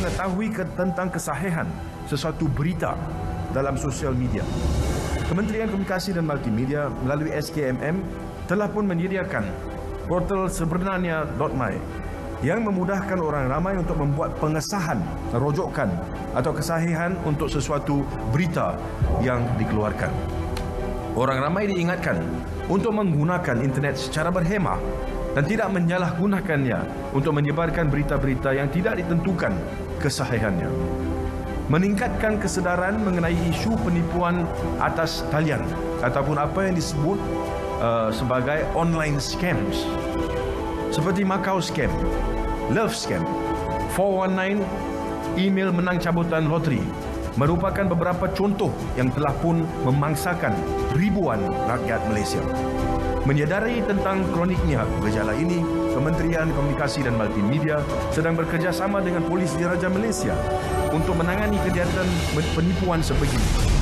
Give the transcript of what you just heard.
mengetahui tentang kesahihan sesuatu berita dalam sosial media. Kementerian Komunikasi dan Multimedia melalui SKMM telah pun menyediakan portal sebenarnya.my yang memudahkan orang ramai untuk membuat pengesahan, rojokan atau kesahihan untuk sesuatu berita yang dikeluarkan. Orang ramai diingatkan untuk menggunakan internet secara berhemah dan tidak menyalahgunakannya untuk menyebarkan berita-berita yang tidak ditentukan kesahihannya meningkatkan kesedaran mengenai isu penipuan atas talian ataupun apa yang disebut uh, sebagai online scams seperti Macau scam, Love scam, 419, email menang cabutan loteri merupakan beberapa contoh yang telah pun memangsakan ribuan rakyat Malaysia. Menyedari tentang kroniknya gejala ini, Kementerian Komunikasi dan Multimedia sedang bekerjasama dengan Polis Diraja Malaysia untuk menangani kejadian penipuan sebegini.